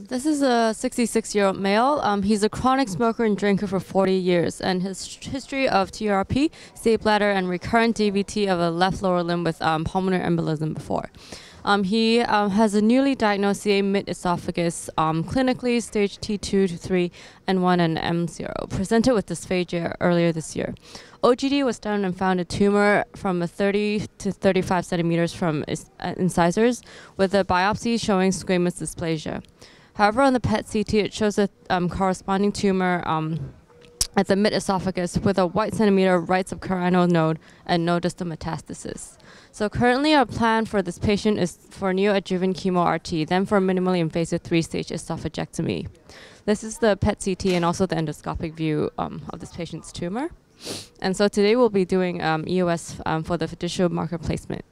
This is a 66 year old male. Um, he's a chronic smoker and drinker for 40 years, and his history of TRP, state bladder, and recurrent DVT of a left lower limb with um, pulmonary embolism before. Um, he um, has a newly diagnosed CA mid esophagus, um, clinically stage T2 to 3 and 1 and M0, presented with dysphagia earlier this year. OGD was done and found a tumor from a 30 to 35 centimeters from uh, incisors, with a biopsy showing squamous dysplasia. However, on the PET CT, it shows a um, corresponding tumor um, at the mid esophagus with a white centimeter right subcarinal node and no distal metastasis. So currently, our plan for this patient is for neoadjuvant chemo RT, then for minimally invasive three-stage esophagectomy. This is the PET CT and also the endoscopic view um, of this patient's tumor. And so today we'll be doing um, EUS um, for the fiducial marker placement.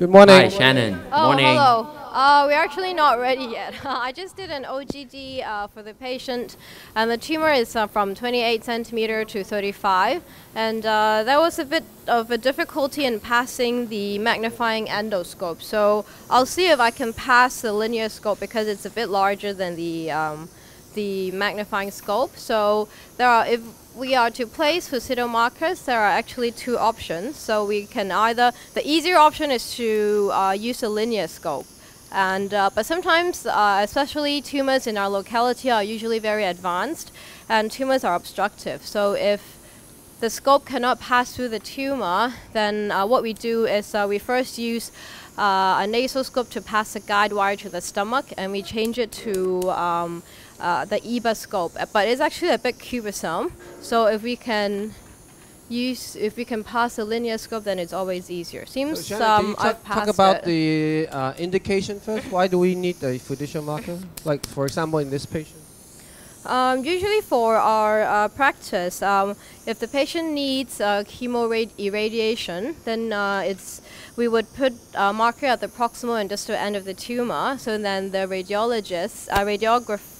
Good morning. Hi, Shannon. Oh, Morning. hello. Uh, we're actually not ready yet. I just did an OGD uh, for the patient, and the tumor is uh, from 28 centimeter to 35, and uh, there was a bit of a difficulty in passing the magnifying endoscope. So I'll see if I can pass the linear scope because it's a bit larger than the um, the magnifying scope. So there are if we are to place fiducial markers, there are actually two options. So we can either, the easier option is to uh, use a linear scope. And, uh, but sometimes, uh, especially tumors in our locality are usually very advanced and tumors are obstructive. So if the scope cannot pass through the tumor, then uh, what we do is uh, we first use uh, a nasal scope to pass a guide wire to the stomach and we change it to um, uh, the EBA scope. But it's actually a bit cumbersome. So if we can use, if we can pass a linear scope, then it's always easier. Seems can um, talk, I've talk about it. the uh, indication first? Why do we need a fiducial marker? Like, for example, in this patient? Um, usually for our uh, practice, um, if the patient needs uh, chemo irradiation, then uh, it's we would put a marker at the proximal and distal end of the tumor. So then the radiologist, uh, radiograph,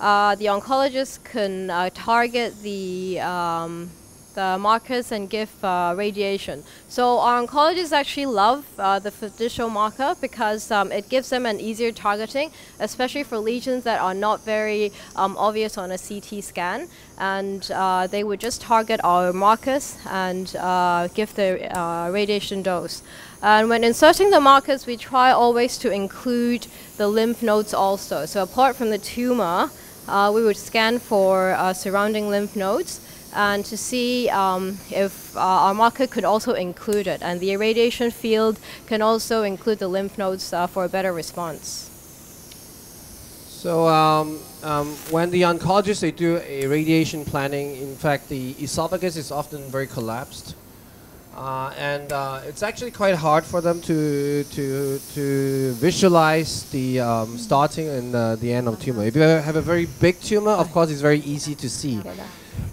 uh, the oncologist can uh, target the um, the markers and give uh, radiation. So our oncologists actually love uh, the fiducial marker because um, it gives them an easier targeting, especially for lesions that are not very um, obvious on a CT scan. And uh, they would just target our markers and give the radiation dose. And when inserting the markers, we try always to include the lymph nodes also. So apart from the tumor, uh, we would scan for uh, surrounding lymph nodes and to see um, if uh, our marker could also include it. And the irradiation field can also include the lymph nodes uh, for a better response. So um, um, when the oncologists they do a radiation planning, in fact, the esophagus is often very collapsed, uh, and uh, it's actually quite hard for them to to to visualize the um, starting and uh, the end of tumor. If you have a very big tumor, of course, it's very easy to see.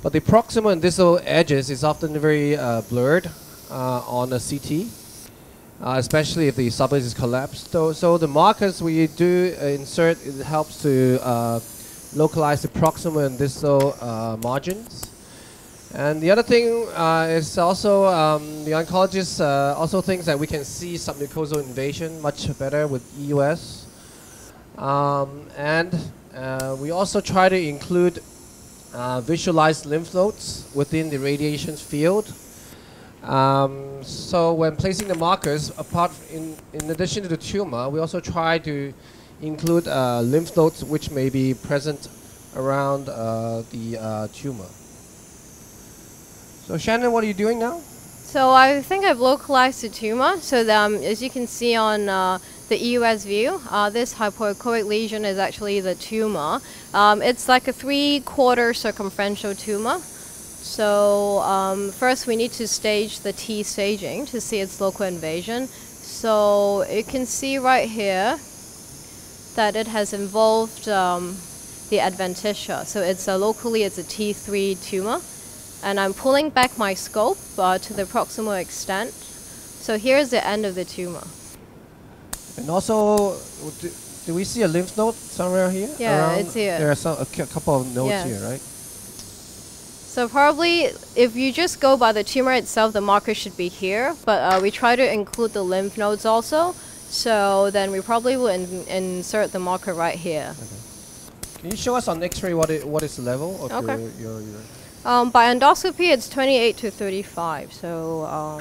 But the proximal and distal edges is often very uh, blurred uh, on a CT, uh, especially if the esophagus is collapsed. So, so the markers we do insert it helps to localize the proximal and distal margins. And the other thing uh, is also um, the oncologist uh, also thinks that we can see submucosal invasion much better with EUS. Um, and uh, we also try to include uh, visualized lymph nodes within the radiation field. Um, so when placing the markers, apart in, in addition to the tumor, we also try to include uh, lymph nodes which may be present around uh, the tumor. So Shannon, what are you doing now? So I think I've localized the tumor. So um, as you can see on uh, the EUS view, uh, this hypoechoic lesion is actually the tumor. Um, it's like a three-quarter circumferential tumor. So um, first we need to stage the T staging to see its local invasion. So you can see right here that it has involved um, the adventitia. So it's a locally it's a T3 tumor and I'm pulling back my scope uh, to the proximal extent. So here's the end of the tumor. And also, do, do we see a lymph node somewhere here? Yeah, around? it's here. There are some, a couple of nodes Yes. here, right? So probably if you just go by the tumor itself, the marker should be here, but uh, we try to include the lymph nodes also. So then we probably will in- insert the marker right here. Okay. Can you show us on X-ray what what is the level of Okay. your, your, your Um, by endoscopy, it's 28 to 35. So um,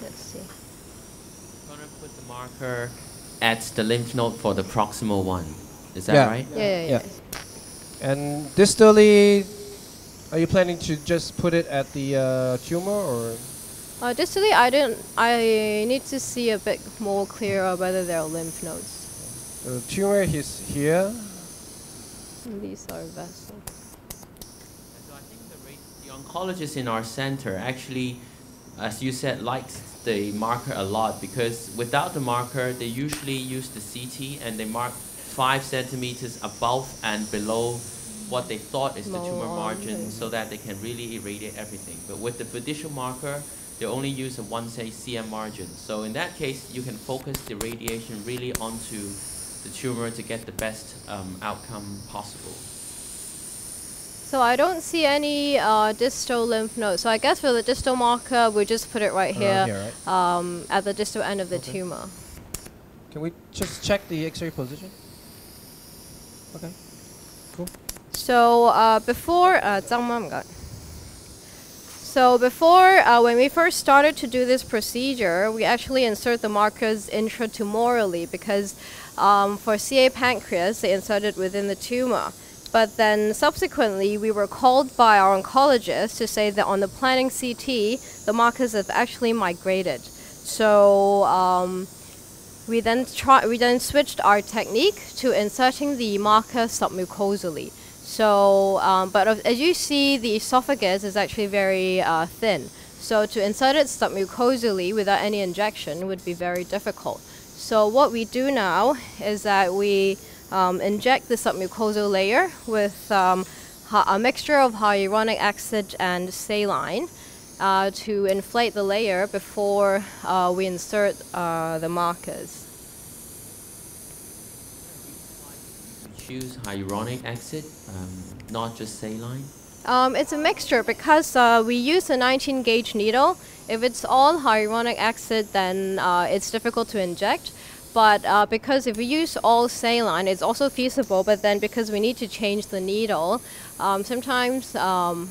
let's see. I'm Gonna put the marker at the lymph node for the proximal one. Is that Yeah. right? Yeah, yeah, yeah. Yeah. And distally, are you planning to just put it at the uh, tumor or? Uh, distally, I didn't. I need to see a bit more clearer whether they're lymph nodes. The tumor is here. And These are vessels. So I think the, the oncologist in our center actually, as you said, likes the marker a lot because without the marker, they usually use the CT and they mark five centimeters above and below what they thought is the tumor margin so that they can really irradiate everything. But with the fiducial marker, they only use a 1 say cm margin. So in that case, you can focus the radiation really onto the tumor to get the best um, outcome possible. So I don't see any uh, distal lymph nodes. So I guess for the distal marker, we just put it right oh, here, right? Um, at the distal end of the okay. tumor. Can we just check the X-ray position? Okay, cool. So uh, before, uh, Zhang Mom got. So before, uh, when we first started to do this procedure, we actually insert the markers intratumorally because um, for CA pancreas, they inserted within the tumor. But then subsequently, we were called by our oncologist to say that on the planning CT, the markers have actually migrated. So um, we then try, we then switched our technique to inserting the marker submucosally. So, um, but as you see, the esophagus is actually very uh, thin. So to insert it submucosally without any injection would be very difficult. So what we do now is that we um, inject the submucosal layer with um, a mixture of hyaluronic acid and saline uh, to inflate the layer before uh, we insert uh, the markers. We choose hyaluronic acid, um, not just saline. Um, it's a mixture because uh, we use a 19 gauge needle. If it's all hyaluronic acid, then uh, it's difficult to inject. But uh, because if we use all saline, it's also feasible. But then because we need to change the needle, um, sometimes um,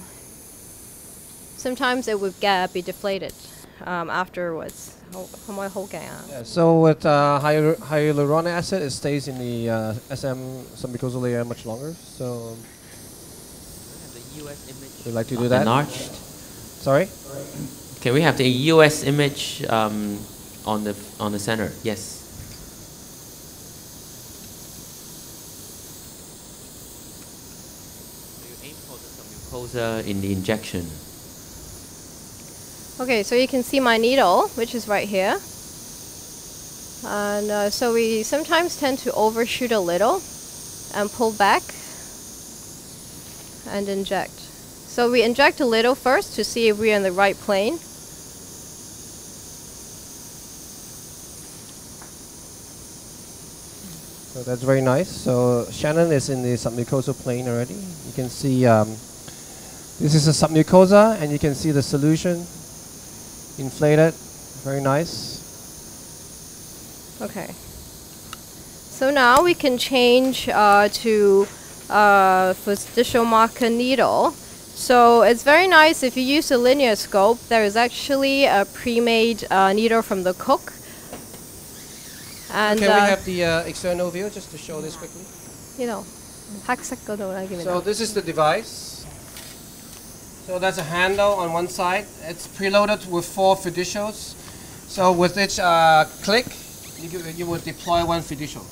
sometimes it would get be deflated um, afterwards. So with uh, hyal hyaluronic acid, it stays in the uh, SM submucosal layer much longer. So we like to do that. Enlarged. Sorry. Okay, we have the US image um, on the on the center. Yes. So you aim for the submucosa in the injection? Okay, so you can see my needle, which is right here. And uh, so we sometimes tend to overshoot a little and pull back and inject. So we inject a little first to see if we're in the right plane. So that's very nice. So Shannon is in the submucosal plane already. You can see um, this is a submucosa, and you can see the solution Inflate it. Very nice. Okay. So now we can change uh, to uh, for the marker needle. So it's very nice if you use a linear scope, there is actually a pre-made uh, needle from the Cook. And Can we uh, have the uh, external view just to show this quickly? You know. So this is the device. So that's a handle on one side. It's preloaded with four fiducials. So with each uh, click, you, could- you would deploy one fiducial.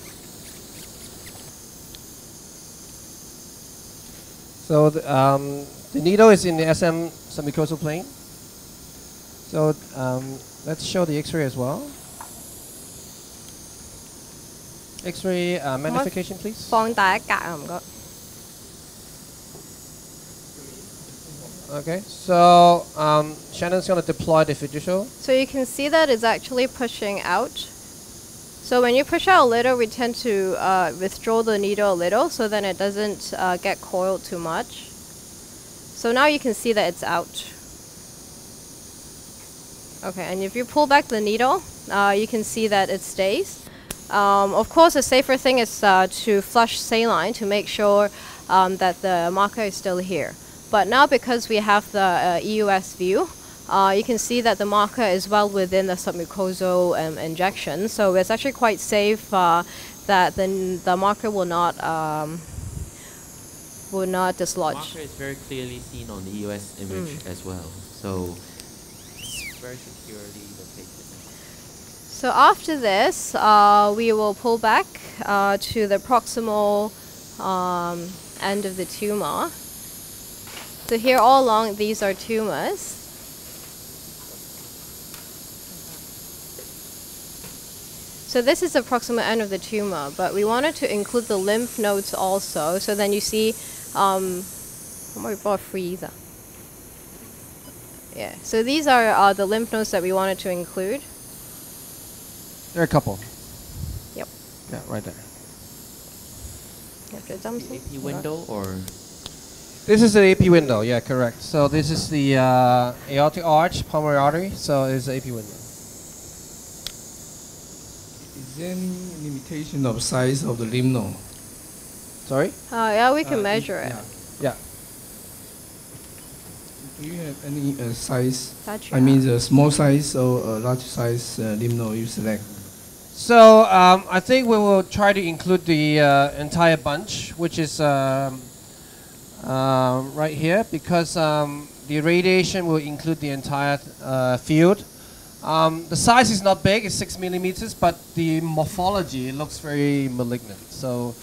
So the, um, the needle is in the SM submucosal plane. So um, let's show the X-ray as well. X-ray uh, magnification, please. 放大一格啊，唔该。 Okay, so um, Shannon's going to deploy the fiducial. So you can see that it's actually pushing out. So when you push out a little, we tend to uh, withdraw the needle a little so then it doesn't uh, get coiled too much. So now you can see that it's out. Okay, and if you pull back the needle, uh, you can see that it stays. Um, of course, a safer thing is uh, to flush saline to make sure um, that the marker is still here. But now because we have the uh, EUS view, uh, you can see that the marker is well within the submucosal um, injection. So it's actually quite safe uh, that the, the marker will not um, will not The dislodge. marker is very clearly seen on the EUS image Mm. as well. So it's very securely located. So after this, uh, we will pull back uh, to the proximal um, end of the tumor. So here all along, these are tumors. So this is the proximal end of the tumor, but we wanted to include the lymph nodes also. So then you see, um, what am I bought freezer? Yeah. So these are uh, the lymph nodes that we wanted to include. There are a couple. Yep. Yeah, right there. You have to dump some? AP window or This is the AP window. Yeah, correct. So this is the uh, aortic arch, pulmonary artery. So it's the AP window. Is there any limitation of size of the lymph node? Sorry. Uh, yeah, we can Uh, measure it. yeah. Yeah. Do you have any uh, size? That I mean, the small size or uh, large size uh, lymph node you select? So um, I think we will try to include the uh, entire bunch, which is um, um, right here, because um, the radiation will include the entire uh, field. Um, the size is not big; it's six millimeters, but the morphology looks very malignant. So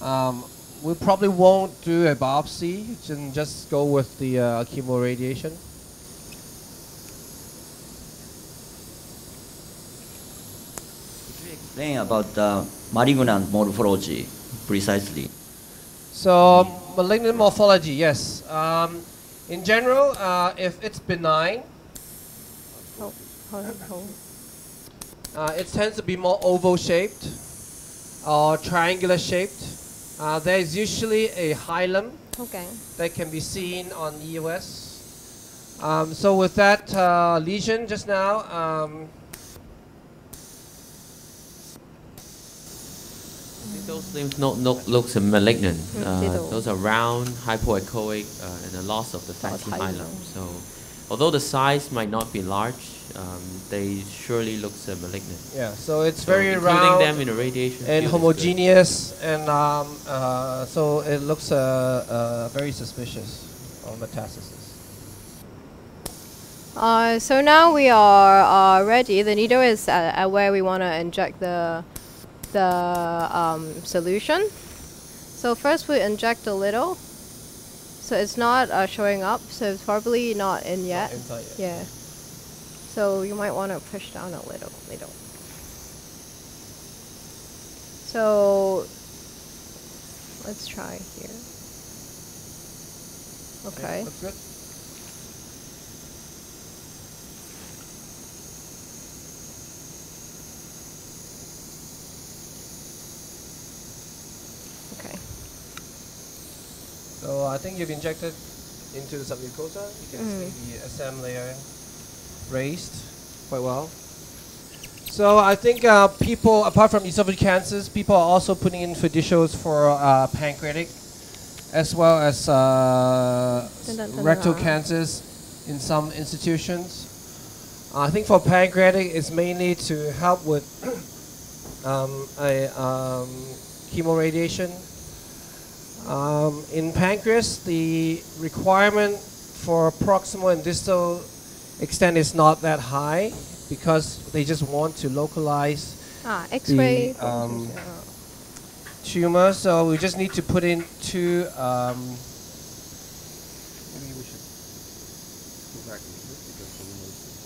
um, we probably won't do a biopsy and just go with the uh, chemoradiation. Could you explain about the malignant morphology precisely? So malignant morphology, yes. Um, in general, uh, if it's benign, Oh, hold hold uh, it tends to be more oval shaped or triangular shaped. Uh, there is usually a hilum Okay. that can be seen on EUS. Um, so with that uh, lesion just now, um, I think those lymph node look, looks malignant. Mm, Uh, those are round, hypoechoic, uh, and a loss of the fatty hilum. hilum. So, although the size might not be large, um, they surely look uh, malignant. yeah, so it's So very round them in the radiation and field is good. homogeneous, and um, uh, so it looks uh, uh, very suspicious of metastasis. Uh, so now we are uh, ready. The needle is at, at where we want to inject the the um, solution. So first we inject a little. So it's not uh, showing up. So it's probably not in yet. inside yet. Yeah. So you might want to push down a little, little. So let's try here. Okay good. Okay. So I think you've injected into the submucosa. You can Mm. see the SM layer raised quite well. So I think uh, people, apart from esophageal cancers, people are also putting in fiducials for uh, pancreatic, as well as uh, rectal cancers in some institutions. I think for pancreatic, it's mainly to help with um, a um, chemoradiation. Um, in pancreas, the requirement for proximal and distal extent is not that high because they just want to localize Ah, X-ray. um, tumor. So we just need to put in two. Um, maybe we should go back a little bit because the noise is,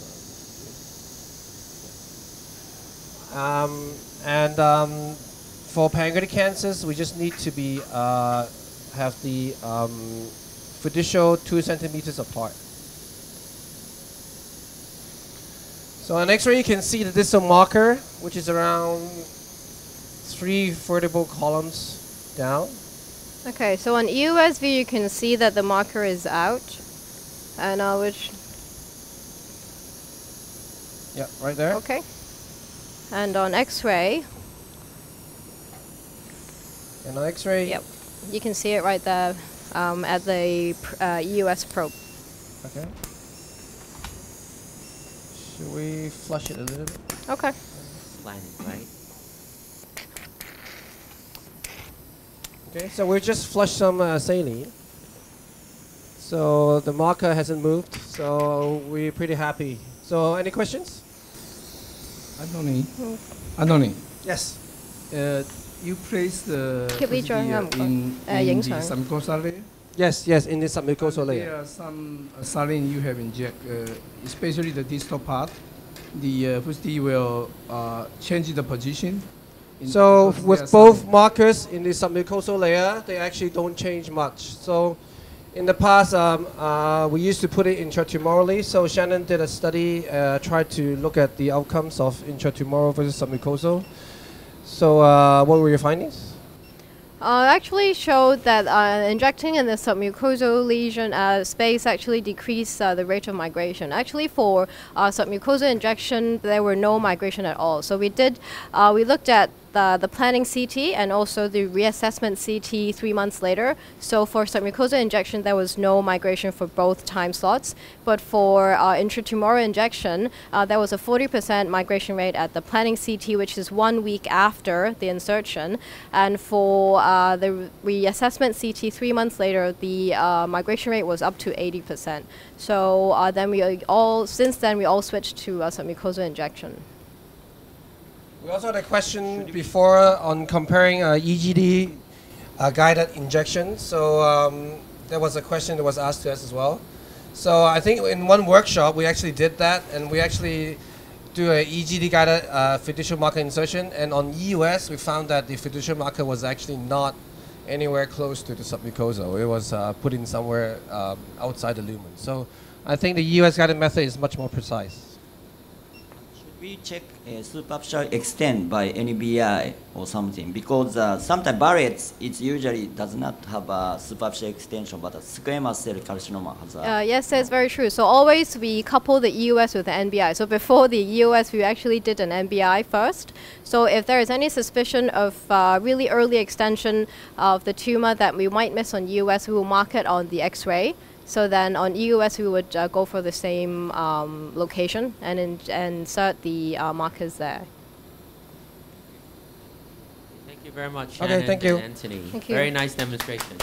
uh, Um, and um, for pancreatic cancers, we just need to be uh, have the um, fiducial two centimeters apart. So on X-ray, you can see the distal marker, which is around three vertebral columns down. Okay, so on EUS view, you can see that the marker is out, and uh, which Yeah, right there. okay, and on X-ray, And on X-ray. Yep. You can see it right there um, at the pr- uh, EUS probe. Okay. Should we flush it a little bit? Okay. Slanted, right? Okay, so we just flushed some uh, saline. So the marker hasn't moved, so we're pretty happy. So any questions? Anthony, Anthony, Yes. uh, you place the Keep it the, drawing uh, in, uh, in the Chang. submucosal layer. Yes, yes, in the submucosal layer. There are some uh, saline you have inject, uh, especially the distal part. The uh, FUSD will uh, change the position. So because they are with both saline. markers in the submucosal layer, they actually don't change much. So in the past, um, uh, we used to put it intratumorally. So Shannon did a study, uh, tried to look at the outcomes of intratumoral versus submucosal. So uh, what were your findings? Uh, actually showed that uh, injecting in the submucosal lesion uh, space actually decreased uh, the rate of migration. Actually, for uh, submucosal injection, there were no migration at all. So we did, uh, we looked at the, the planning CT and also the reassessment CT three months later. So for submucosal injection, there was no migration for both time slots. But for uh, intratumoral injection, uh, there was a 40% migration rate at the planning CT, which is one week after the insertion. And for uh, the reassessment CT three months later, the uh, migration rate was up to 80%. So uh, then we all, since then, we all switched to uh, submucosal injection. We also had a question before on comparing uh, EGD uh, guided injection. So um, there was a question that was asked to us as well. So I think in one workshop we actually did that, and we actually do a EGD guided uh, fiducial marker insertion. And on EUS we found that the fiducial marker was actually not anywhere close to the submucosal. It was uh, put in somewhere um, outside the lumen. So I think the EUS guided method is much more precise. We check uh, superficial extent by NBI or something? Because uh, sometimes Barrett's, it usually does not have a superficial extension, but a squamous cell carcinoma has a. Uh, yes, that's very true. So always we couple the EUS with the NBI. So before the EUS, we actually did an NBI first. So if there is any suspicion of uh, really early extension of the tumor that we might miss on EUS, we will mark it on the X-ray. So then on EUS, we would uh, go for the same um, location and in- insert the uh, markers there. Thank you very much, Okay, Shannon thank you. and Anthony. Thank you. Very nice demonstration.